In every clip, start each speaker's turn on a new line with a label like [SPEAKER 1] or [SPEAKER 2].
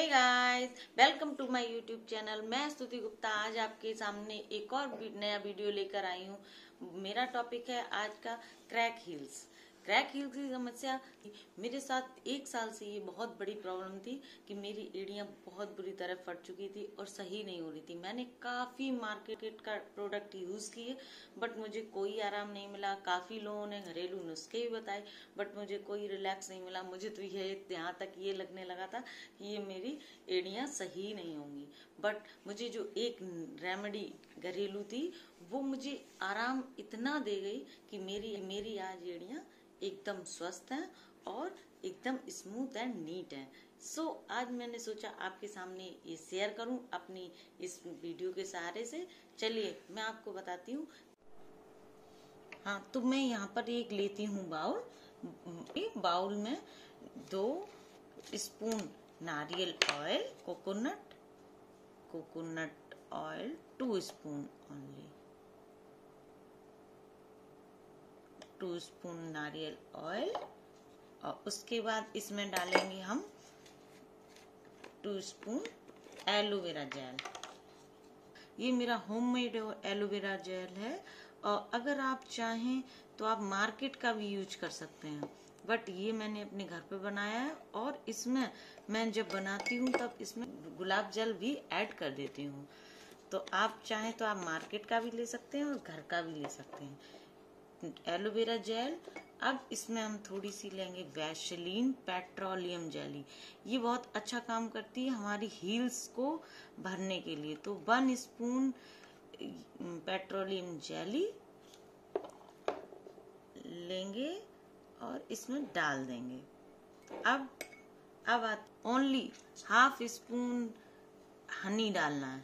[SPEAKER 1] Hey guys welcome to my YouTube channel मैं स्तुति गुप्ता, आज आपके सामने एक और नया वीडियो लेकर आई हूँ। मेरा टॉपिक है आज का क्रैक हील्स क्रैक हील्स की समस्या मेरे साथ एक साल से ये बहुत बड़ी प्रॉब्लम थी कि मेरी एड़ियाँ बहुत बुरी तरह फट चुकी थी और सही नहीं हो रही थी। मैंने काफ़ी मार्केट का प्रोडक्ट यूज़ किए बट मुझे कोई आराम नहीं मिला। काफ़ी लोगों ने घरेलू नुस्खे भी बताए बट मुझे कोई रिलैक्स नहीं मिला। मुझे तो यह यहाँ तक ये लगने लगा था कि ये मेरी एड़ियाँ सही नहीं होंगी। बट मुझे जो एक रेमेडी घरेलू थी वो मुझे आराम इतना दे गई कि मेरी मेरी आज एड़ियाँ एकदम स्वस्थ हैं और एकदम स्मूथ एंड नीट हैं। सो so, आज मैंने सोचा आपके सामने ये शेयर करूँ अपनी इस वीडियो के सहारे से। चलिए मैं आपको बताती हूँ। हाँ तो मैं यहाँ पर एक लेती हूँ बाउल। एक बाउल में दो स्पून नारियल oil coconut coconut oil two spoon only two spoon नारियल ऑयल और उसके बाद इसमें डालेंगे हम टू स्पून एलोवेरा जेल ये मेरा होममेड एलोवेरा जेल है और अगर आप चाहें तो आप मार्केट का भी यूज़ कर सकते हैं। बट ये मैंने अपने घर पे बनाया है और इसमें मैं जब बनाती हूँ तब इसमें गुलाब जल भी ऐड कर देती हूँ। तो आप चाहें तो आप मार्केट का भी ले सकते हैं और घर का भी ले सकते हैं। Aloe vera gel. अब इसमें हम थोड़ी सी लेंगे वैशलीन, पेट्रोलियम जेली। ये बहुत अच्छा काम करती है हमारी हील्स को भरने के लिए। तो वन स्पून पेट्रोलियम जेली लेंगे और इसमें डाल देंगे। अब अब ओनली हाफ़ स्पून हनी डालना है।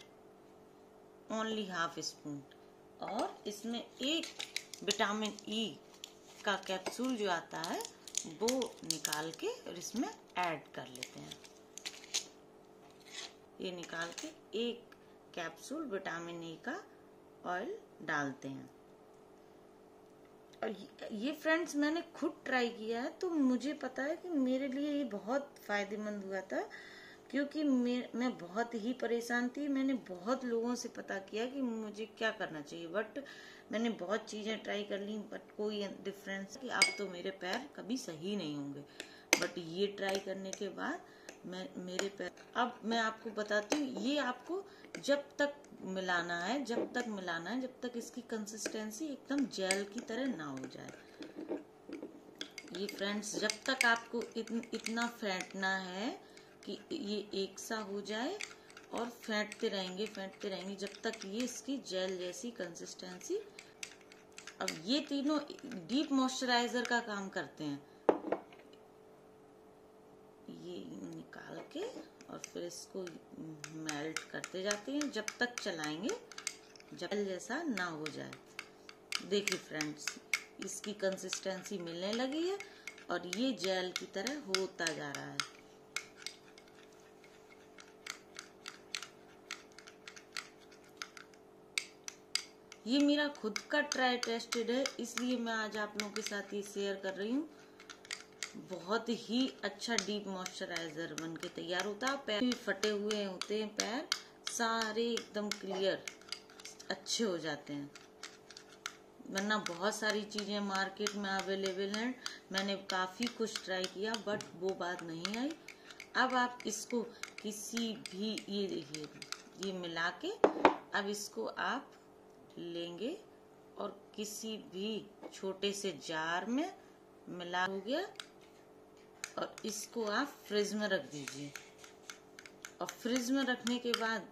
[SPEAKER 1] ओनली हाफ़ स्पून और इसमें एक विटामिन ई e का कैप्सूल जो आता है, वो निकाल के और इसमें ऐड कर लेते हैं। ये निकाल के एक कैप्सूल विटामिन ई e का ऑयल डालते हैं। और ये फ्रेंड्स मैंने खुद ट्राई किया है तो मुझे पता है कि मेरे लिए ये बहुत फ़ायदेमंद हुआ था। क्योंकि मैं बहुत ही परेशान थी। मैंने बहुत लोगों से पता किया कि मुझे क्या करना चाहिए बट मैंने बहुत चीज़ें ट्राई कर ली बट कोई डिफरेंस कि आप तो मेरे पैर कभी सही नहीं होंगे। बट ये ट्राई करने के बाद मैं मेरे पैर अब मैं आपको बताती हूँ ये आपको जब तक मिलाना है जब तक मिलाना है जब तक इसकी कंसिस्टेंसी एकदम जेल की तरह ना हो जाए। ये फ्रेंड्स जब तक आपको इतन, इतना फेंटना है कि ये एक सा हो जाए और फेंटते रहेंगे फेंटते रहेंगे जब तक ये इसकी जेल जैसी कंसिस्टेंसी अब ये तीनों डीप मॉइस्चराइजर का काम करते हैं। ये निकाल के और फिर इसको मेल्ट करते जाते हैं जब तक चलाएँगे, जब जैसा ना हो जाए। देखिए फ्रेंड्स इसकी कंसिस्टेंसी मिलने लगी है और ये जेल की तरह होता जा रहा है। ये मेरा खुद का ट्राई टेस्टेड है, इसलिए मैं आज आप लोगों के साथ ये शेयर कर रही हूँ। बहुत ही अच्छा डीप मॉइस्चराइजर बन के तैयार होता है। पैर भी फटे हुए होते हैं, पैर सारे एकदम क्लियर अच्छे हो जाते हैं। वरना बहुत सारी चीज़ें मार्केट में अवेलेबल हैं। मैंने काफ़ी कुछ ट्राई किया बट वो बात नहीं आई। अब आप इसको किसी भी, ये देखिए, ये मिला के अब इसको आप लेंगे और किसी भी छोटे से जार में मिला हो गया और इसको आप फ्रिज में रख दीजिए। और फ्रिज में रखने के बाद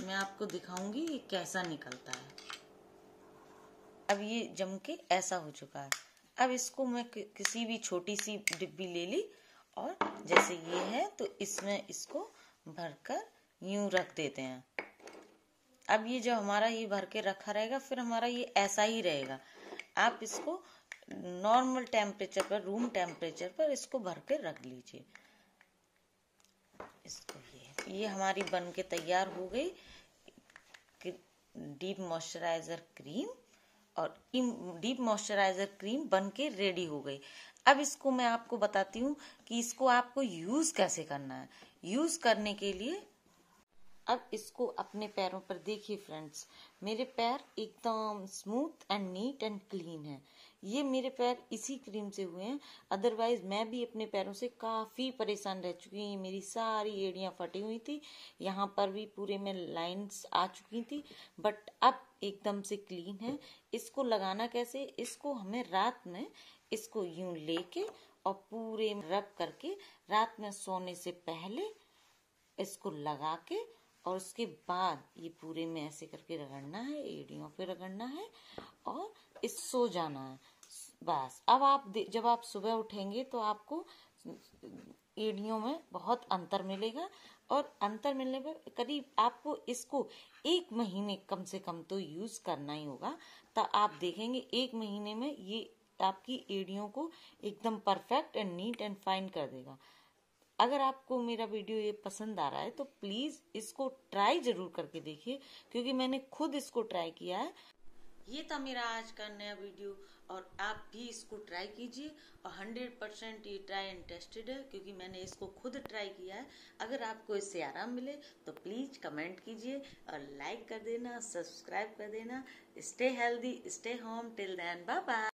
[SPEAKER 1] मैं आपको दिखाऊँगी ये कैसा निकलता है। अब ये जम के ऐसा हो चुका है। अब इसको मैं किसी भी छोटी सी डिब्बी ले ली और जैसे ये है तो इसमें इसको भरकर यूँ रख देते हैं। अब ये जो हमारा ये भर के रखा रहेगा, फिर हमारा ये ऐसा ही रहेगा। आप इसको नॉर्मल टेम्परेचर पर रूम टेम्परेचर पर इसको भर के रख लीजिए। इसको ये ये हमारी बन के तैयार हो गई। डीप मॉइस्चराइजर क्रीम और डीप मॉइस्चराइजर क्रीम बन के रेडी हो गई। अब इसको मैं आपको बताती हूँ कि इसको आपको यूज़ कैसे करना है। यूज़ करने के लिए अब इसको अपने पैरों पर देखिए फ्रेंड्स मेरे पैर एकदम smooth and neat and clean है. ये मेरे पैर इसी क्रीम से हुए हैं. अदरवाइज़ मैं भी अपने पैरों से काफ़ी परेशान रह चुकी हूँ. मेरी सारी एड़ियाँ फटी हुई थी. यहाँ पर भी पूरे में लाइंस आ चुकी थी बट अब एकदम से क्लीन है. इसको लगाना कैसे? इसको हमें रात में इसको यूँ लेके और पूरे रब करके रात में सोने से पहले इसको लगा के और उसके बाद ये पूरे में ऐसे करके रगड़ना है, एड़ियों पे रगड़ना है और इस सो जाना है। बस। अब आप जब आप सुबह उठेंगे तो आपको एड़ियों में बहुत अंतर मिलेगा और अंतर मिलने पर करीब आपको इसको एक महीने कम से कम तो यूज़ करना ही होगा। तो आप देखेंगे एक महीने में ये आपकी एड़ियों को एकदम perfect and neat and fine कर देगा। अगर आपको मेरा वीडियो ये पसंद आ रहा है तो प्लीज़ इसको ट्राई ज़रूर करके देखिए, क्योंकि मैंने खुद इसको ट्राई किया है। ये था मेरा आज का नया वीडियो, और आप भी इसको ट्राई कीजिए। और 100 परसेंट ये ट्राई एंड टेस्टेड है, क्योंकि मैंने इसको खुद ट्राई किया है। अगर आपको इससे आराम मिले तो प्लीज़ कमेंट कीजिए और लाइक कर देना, सब्सक्राइब कर देना। Stay healthy, stay home, till then bye bye